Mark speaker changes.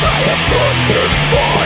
Speaker 1: I have done this far